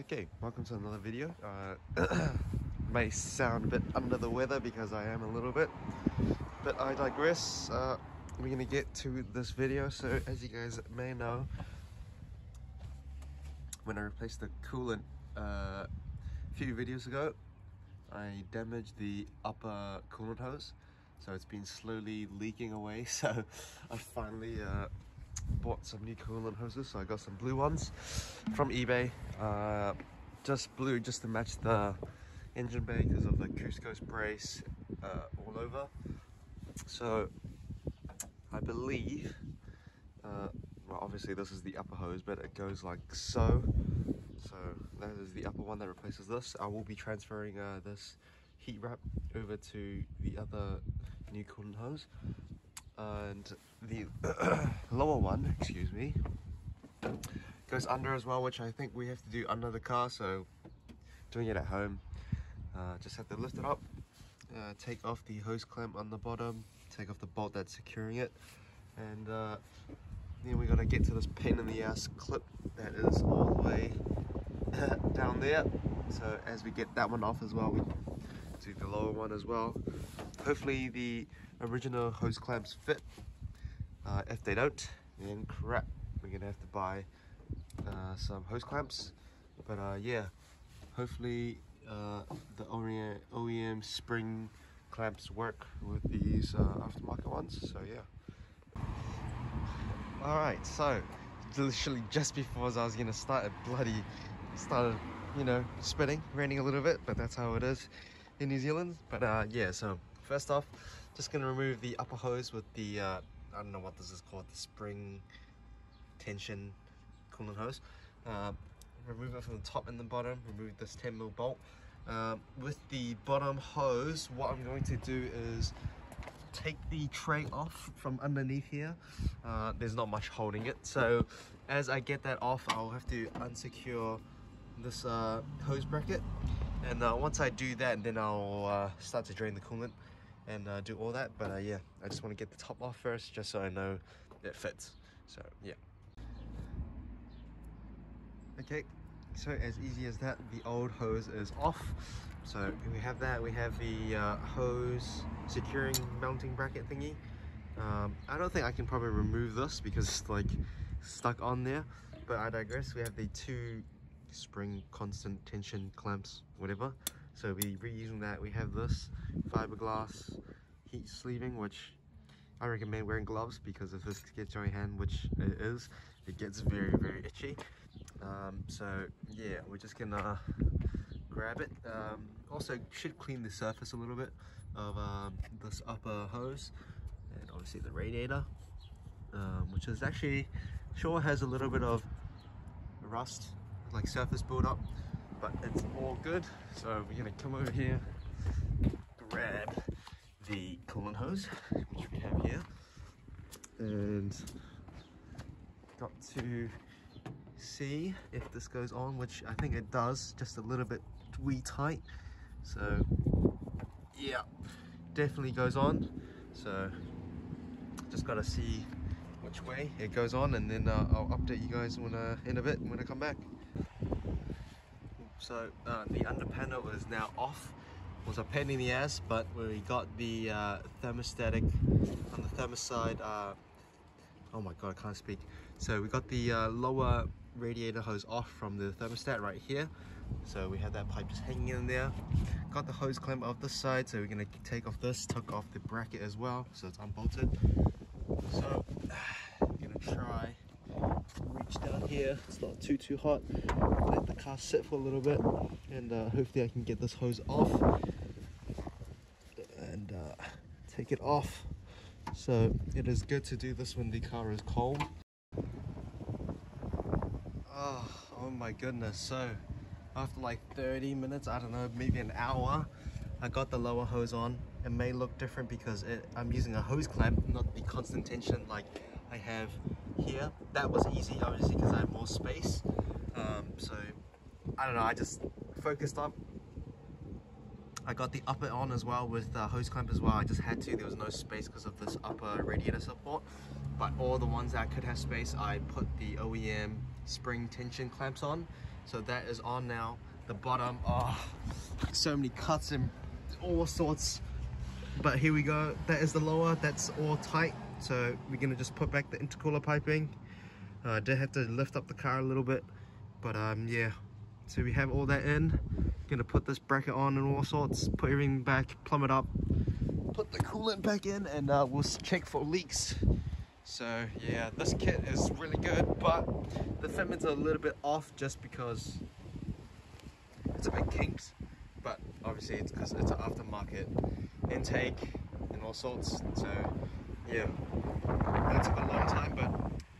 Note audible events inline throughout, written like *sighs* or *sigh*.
Okay, welcome to another video. Uh, *clears throat* may sound a bit under the weather because I am a little bit, but I digress. Uh, we're gonna get to this video. So as you guys may know, when I replaced the coolant uh, a few videos ago, I damaged the upper coolant hose. So it's been slowly leaking away. *laughs* So I finally uh, bought some new coolant hoses so I got some blue ones from eBay. Uh, just blue just to match the engine bay because of the Cusco's brace uh, all over. So I believe uh, well obviously this is the upper hose but it goes like so. So that is the upper one that replaces this. I will be transferring uh, this heat wrap over to the other new coolant hose and the *coughs* lower one, excuse me, goes under as well, which I think we have to do under the car. So doing it at home, uh, just have to lift it up, uh, take off the hose clamp on the bottom, take off the bolt that's securing it, and uh, then we gotta get to this pain in the ass clip that is all the way *coughs* down there. So as we get that one off as well, we do the lower one as well. Hopefully the original hose clamps fit. Uh, if they don't, then crap, we're gonna have to buy uh, some hose clamps. But uh, yeah, hopefully uh, the OEM, OEM spring clamps work with these uh, aftermarket ones. So yeah. All right, so literally just before I was gonna start, it bloody started, you know, spinning, raining a little bit, but that's how it is in New Zealand. But uh, yeah, so first off, just gonna remove the upper hose with the, uh, I don't know what this is called, the spring tension coolant hose. Uh, remove it from the top and the bottom, remove this 10 mil bolt. Uh, with the bottom hose, what I'm going to do is take the tray off from underneath here. Uh, there's not much holding it. So as I get that off, I'll have to unsecure this uh, hose bracket. And uh, once I do that, then I'll uh, start to drain the coolant and uh, do all that. But uh, yeah, I just want to get the top off first just so I know it fits. So yeah. Okay, so as easy as that, the old hose is off. So we have that, we have the uh, hose securing mounting bracket thingy. Um, I don't think I can probably remove this because it's like stuck on there, but I digress. We have the two spring constant tension clamps, whatever. So we're reusing that. We have this fiberglass heat sleeving, which I recommend wearing gloves because if this gets on your hand, which it is, it gets very, very itchy. Um, so yeah, we're just gonna grab it. Um, also should clean the surface a little bit of um, this upper hose and obviously the radiator, um, which is actually, sure has a little bit of rust, like surface buildup but it's all good. So we're gonna come over here, grab the coolant hose, which we have here, and got to see if this goes on, which I think it does, just a little bit wee tight. So yeah, definitely goes on. So just gotta see which way it goes on and then uh, I'll update you guys when uh, in a bit when I come back. So uh, the under panel is now off. It was a pain in the ass, but we got the uh, thermostatic on the thermos side. Uh, oh my god, I can't speak. So we got the uh, lower radiator hose off from the thermostat right here. So we had that pipe just hanging in there. Got the hose clamp off this side, so we're gonna take off this, took off the bracket as well, so it's unbolted. So I'm *sighs* gonna try down here. It's not too too hot. Let the car sit for a little bit and uh, hopefully I can get this hose off and uh, take it off. So it is good to do this when the car is cold. Oh, oh my goodness. So after like 30 minutes I don't know maybe an hour I got the lower hose on. It may look different because it, I'm using a hose clamp not the constant tension like I have here that was easy obviously because I have more space um, so I don't know, I just focused up. I got the upper on as well with the hose clamp as well. I just had to, there was no space because of this upper radiator support. But all the ones that could have space, I put the OEM spring tension clamps on. So that is on now. The bottom, oh, so many cuts and all sorts. But here we go. That is the lower. That's all tight. So we're gonna just put back the intercooler piping. I uh, did have to lift up the car a little bit, but um, yeah. So we have all that in. Gonna put this bracket on and all sorts. Put everything back, plumb it up, put the coolant back in, and uh, we'll check for leaks. So yeah, this kit is really good, but the fitment's are a little bit off just because it's a bit kinks. But obviously it's because it's an aftermarket intake and all sorts. So yeah, that took a long time, but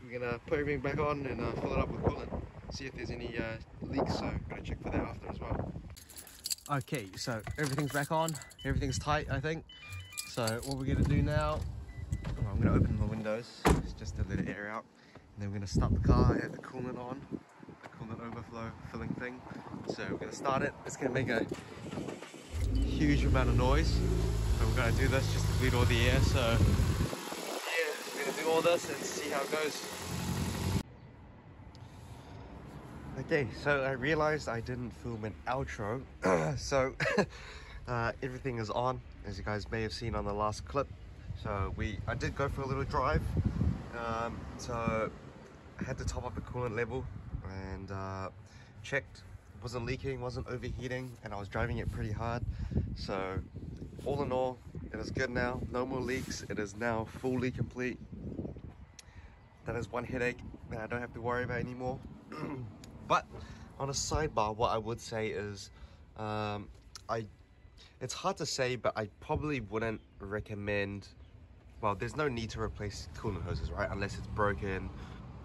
we're gonna put everything back on and uh, fill it up with coolant. See if there's any uh, leaks, so gonna check for that after as well. Okay, so everything's back on, everything's tight, I think. So what we're gonna do now I'm to open the windows just to let it air out. And then we're to start the car, have the coolant on, the coolant overflow filling thing. So we're to start it. It's to make a huge amount of noise. So we're to do this just to bleed all the air. So all this and see how it goes. Okay, so I realized I didn't film an outro. *clears throat* so *laughs* uh, everything is on, as you guys may have seen on the last clip. So we, I did go for a little drive. Um, so I had to top up the coolant level and uh, checked. It wasn't leaking, wasn't overheating, and I was driving it pretty hard. So all in all, it is good now. No more leaks. It is now fully complete. That is one headache that I don't have to worry about anymore. *clears throat* but on a sidebar, what I would say is um, I it's hard to say, but I probably wouldn't recommend well, there's no need to replace coolant hoses, right? Unless it's broken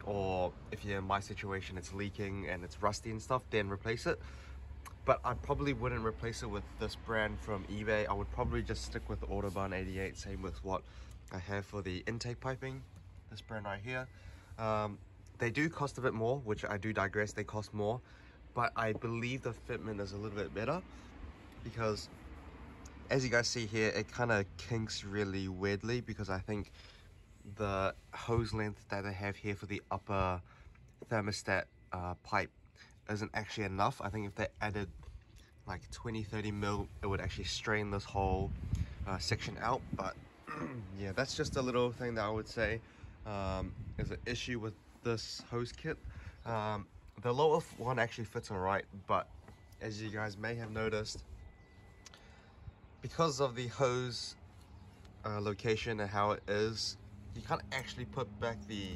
or if you're in my situation, it's leaking and it's rusty and stuff, then replace it. But I probably wouldn't replace it with this brand from eBay. I would probably just stick with the Autobahn 88, same with what I have for the intake piping, this brand right here. Um, they do cost a bit more, which I do digress, they cost more. But I believe the fitment is a little bit better because as you guys see here, it kind of kinks really weirdly because I think the hose length that they have here for the upper thermostat uh, pipe isn't actually enough. I think if they added like 20, 30 mil, it would actually strain this whole uh, section out. But *clears throat* yeah, that's just a little thing that I would say um, is an issue with this hose kit. Um, the lower one actually fits alright, but as you guys may have noticed, because of the hose uh, location and how it is, you can't actually put back the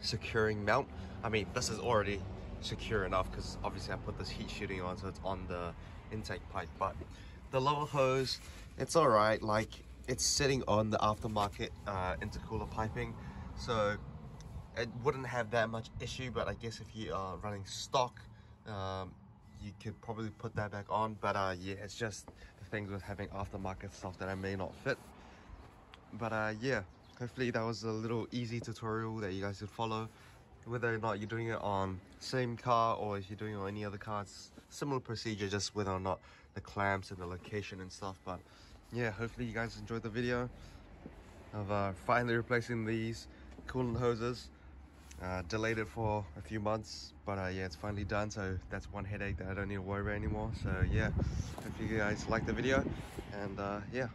securing mount. I mean, this is already secure enough because obviously I put this heat shielding on so it's on the intake pipe, but the lower hose, it's all right. Like it's sitting on the aftermarket uh, intercooler piping, so it wouldn't have that much issue, but I guess if you are running stock, um, you could probably put that back on but uh, yeah it's just the things with having aftermarket stuff that I may not fit but uh, yeah hopefully that was a little easy tutorial that you guys could follow whether or not you're doing it on same car or if you're doing it on any other car it's similar procedure just whether or not the clamps and the location and stuff but yeah hopefully you guys enjoyed the video of uh, finally replacing these coolant hoses uh, delayed it for a few months, but uh, yeah, it's finally done. So that's one headache that I don't need to worry about anymore. So yeah, hope you guys like the video, and uh, yeah,